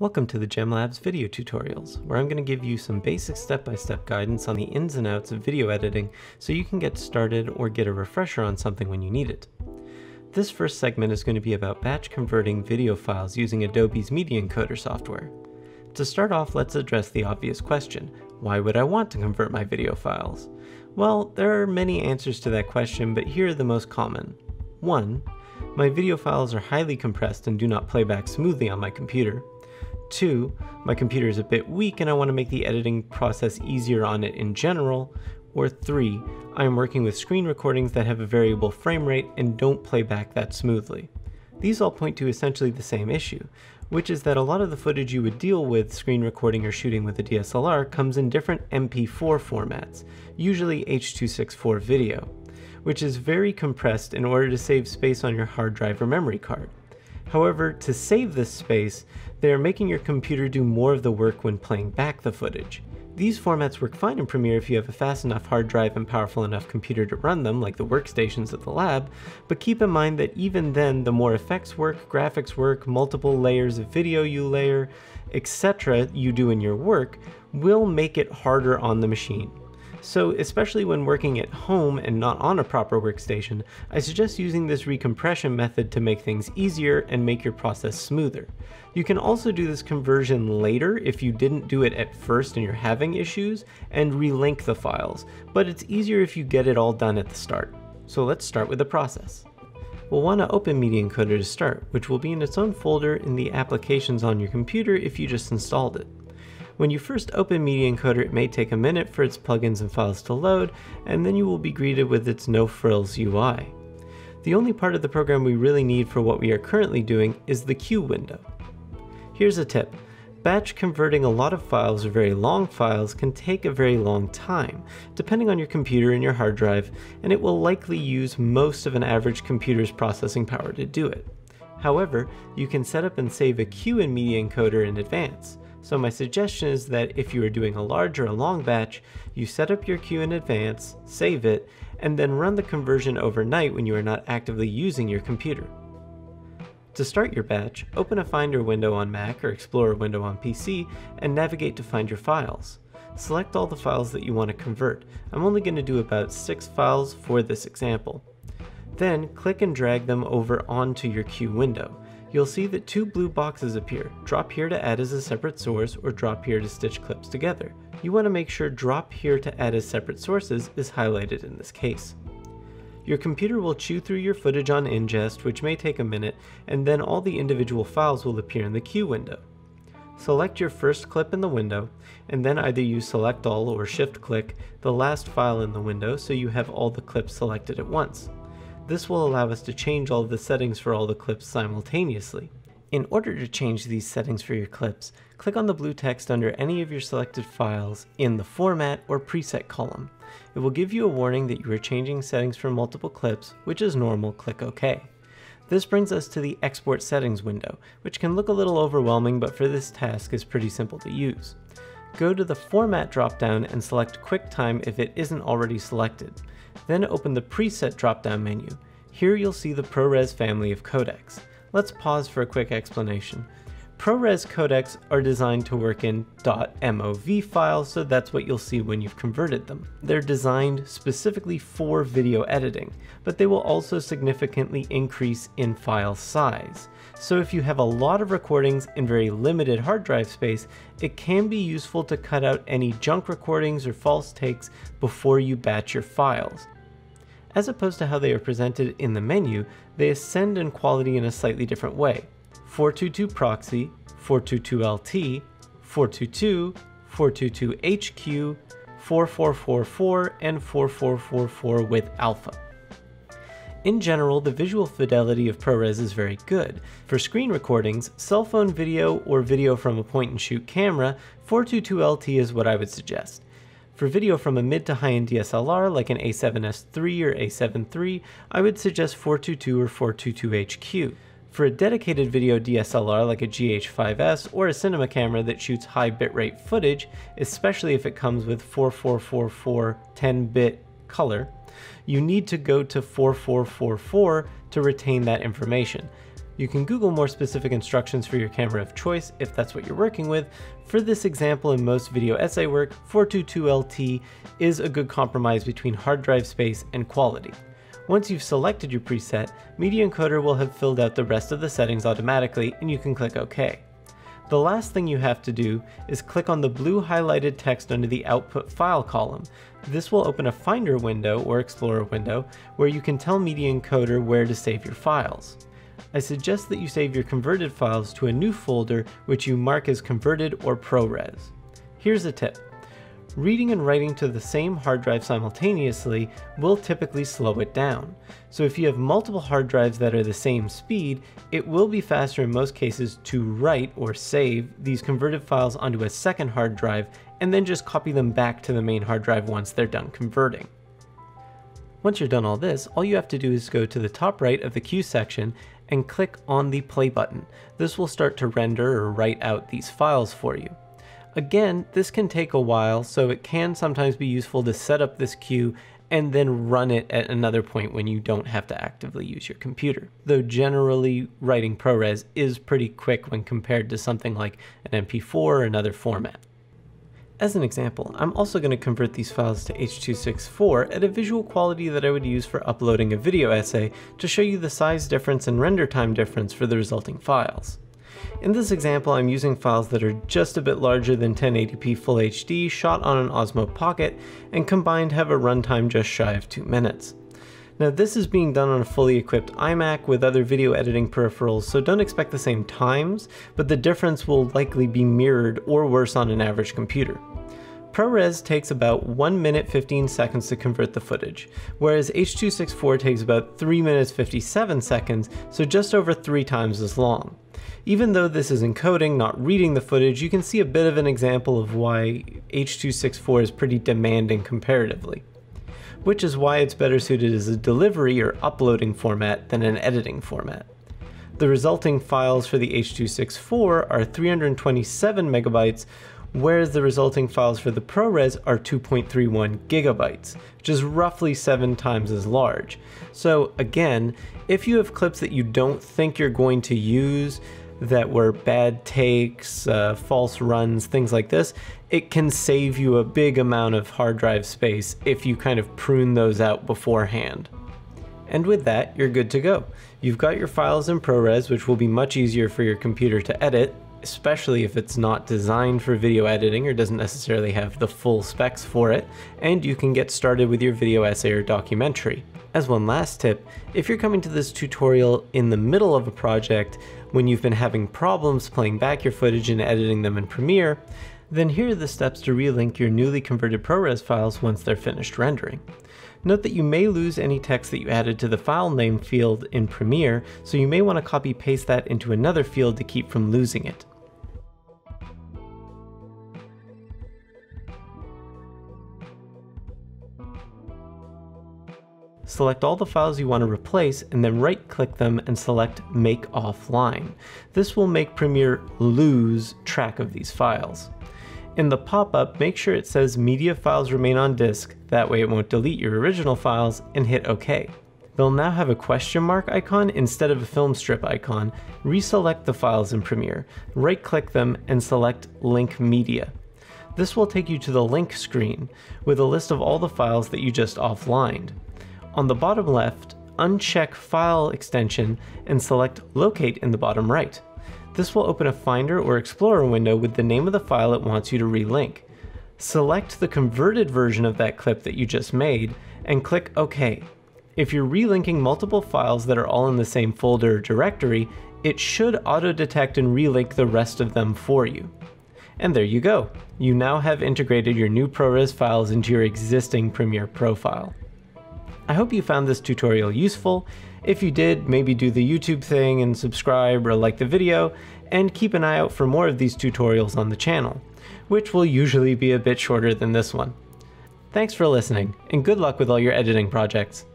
Welcome to the GemLabs video tutorials, where I'm going to give you some basic step-by-step -step guidance on the ins and outs of video editing so you can get started or get a refresher on something when you need it. This first segment is going to be about batch converting video files using Adobe's Media Encoder software. To start off, let's address the obvious question, why would I want to convert my video files? Well, there are many answers to that question, but here are the most common. 1. My video files are highly compressed and do not play back smoothly on my computer. Two, my computer is a bit weak and I want to make the editing process easier on it in general. Or three, I am working with screen recordings that have a variable frame rate and don't play back that smoothly. These all point to essentially the same issue, which is that a lot of the footage you would deal with screen recording or shooting with a DSLR comes in different MP4 formats, usually H.264 video, which is very compressed in order to save space on your hard drive or memory card. However, to save this space, they are making your computer do more of the work when playing back the footage. These formats work fine in Premiere if you have a fast enough hard drive and powerful enough computer to run them, like the workstations at the lab, but keep in mind that even then, the more effects work, graphics work, multiple layers of video you layer, etc. you do in your work, will make it harder on the machine. So especially when working at home and not on a proper workstation, I suggest using this recompression method to make things easier and make your process smoother. You can also do this conversion later if you didn't do it at first and you're having issues, and relink the files, but it's easier if you get it all done at the start. So let's start with the process. We'll want to open Media Encoder to start, which will be in its own folder in the applications on your computer if you just installed it. When you first open Media Encoder, it may take a minute for its plugins and files to load, and then you will be greeted with its no frills UI. The only part of the program we really need for what we are currently doing is the queue window. Here's a tip. Batch converting a lot of files or very long files can take a very long time, depending on your computer and your hard drive, and it will likely use most of an average computer's processing power to do it. However, you can set up and save a queue in Media Encoder in advance. So my suggestion is that if you are doing a large or a long batch, you set up your queue in advance, save it, and then run the conversion overnight when you are not actively using your computer. To start your batch, open a Finder window on Mac or Explorer window on PC and navigate to find your files. Select all the files that you want to convert. I'm only going to do about 6 files for this example. Then click and drag them over onto your queue window you'll see that two blue boxes appear. Drop here to add as a separate source or drop here to stitch clips together. You want to make sure drop here to add as separate sources is highlighted in this case. Your computer will chew through your footage on ingest, which may take a minute, and then all the individual files will appear in the queue window. Select your first clip in the window, and then either use select all or shift click the last file in the window so you have all the clips selected at once. This will allow us to change all the settings for all the clips simultaneously. In order to change these settings for your clips, click on the blue text under any of your selected files in the Format or Preset column. It will give you a warning that you are changing settings for multiple clips, which is normal, click OK. This brings us to the Export Settings window, which can look a little overwhelming but for this task is pretty simple to use. Go to the Format dropdown and select QuickTime if it isn't already selected. Then open the Preset drop-down menu. Here you'll see the ProRes family of codecs. Let's pause for a quick explanation. ProRes codecs are designed to work in .mov files, so that's what you'll see when you've converted them. They're designed specifically for video editing, but they will also significantly increase in file size. So if you have a lot of recordings in very limited hard drive space, it can be useful to cut out any junk recordings or false takes before you batch your files. As opposed to how they are presented in the menu, they ascend in quality in a slightly different way. 422 proxy, 422LT, 422, 422HQ, 4444, and 4444 with alpha. In general, the visual fidelity of ProRes is very good. For screen recordings, cell phone video, or video from a point-and-shoot camera, 422LT is what I would suggest. For video from a mid to high-end DSLR like an a7S III or a7 III, I would suggest 422 or 422HQ. For a dedicated video DSLR like a GH5S or a cinema camera that shoots high bitrate footage, especially if it comes with 4444 10-bit color, you need to go to 4444 to retain that information. You can Google more specific instructions for your camera of choice if that's what you're working with. For this example in most video essay work, 422LT is a good compromise between hard drive space and quality. Once you've selected your preset, Media Encoder will have filled out the rest of the settings automatically and you can click OK. The last thing you have to do is click on the blue highlighted text under the output file column. This will open a Finder window or Explorer window where you can tell Media Encoder where to save your files. I suggest that you save your converted files to a new folder which you mark as converted or ProRes. Here's a tip. Reading and writing to the same hard drive simultaneously will typically slow it down. So if you have multiple hard drives that are the same speed, it will be faster in most cases to write or save these converted files onto a second hard drive and then just copy them back to the main hard drive once they're done converting. Once you're done all this, all you have to do is go to the top right of the queue section and click on the play button. This will start to render or write out these files for you. Again, this can take a while, so it can sometimes be useful to set up this queue and then run it at another point when you don't have to actively use your computer. Though generally writing ProRes is pretty quick when compared to something like an MP4 or another format. As an example, I'm also going to convert these files to H.264 at a visual quality that I would use for uploading a video essay to show you the size difference and render time difference for the resulting files. In this example, I'm using files that are just a bit larger than 1080p Full HD shot on an Osmo Pocket and combined have a runtime just shy of 2 minutes. Now this is being done on a fully equipped iMac with other video editing peripherals, so don't expect the same times, but the difference will likely be mirrored or worse on an average computer. ProRes takes about 1 minute 15 seconds to convert the footage, whereas H.264 takes about 3 minutes 57 seconds, so just over 3 times as long. Even though this is encoding, not reading the footage, you can see a bit of an example of why H.264 is pretty demanding comparatively. Which is why it's better suited as a delivery or uploading format than an editing format. The resulting files for the H.264 are 327 megabytes, whereas the resulting files for the ProRes are 2.31 gigabytes, which is roughly seven times as large. So again, if you have clips that you don't think you're going to use, that were bad takes, uh, false runs, things like this, it can save you a big amount of hard drive space if you kind of prune those out beforehand. And with that, you're good to go. You've got your files in ProRes, which will be much easier for your computer to edit, especially if it's not designed for video editing or doesn't necessarily have the full specs for it, and you can get started with your video essay or documentary. As one last tip, if you're coming to this tutorial in the middle of a project when you've been having problems playing back your footage and editing them in Premiere, then here are the steps to relink your newly converted ProRes files once they're finished rendering. Note that you may lose any text that you added to the file name field in Premiere, so you may want to copy paste that into another field to keep from losing it. Select all the files you want to replace and then right click them and select Make Offline. This will make Premiere lose track of these files. In the pop-up, make sure it says Media Files Remain on Disk, that way it won't delete your original files, and hit OK. They'll now have a question mark icon instead of a film strip icon. Reselect the files in Premiere, right-click them, and select Link Media. This will take you to the link screen with a list of all the files that you just offlined. On the bottom left, uncheck File extension and select Locate in the bottom right. This will open a Finder or Explorer window with the name of the file it wants you to relink. Select the converted version of that clip that you just made and click OK. If you're relinking multiple files that are all in the same folder or directory, it should auto-detect and relink the rest of them for you. And there you go. You now have integrated your new ProRes files into your existing Premiere profile. I hope you found this tutorial useful. If you did, maybe do the YouTube thing and subscribe or like the video, and keep an eye out for more of these tutorials on the channel, which will usually be a bit shorter than this one. Thanks for listening, and good luck with all your editing projects.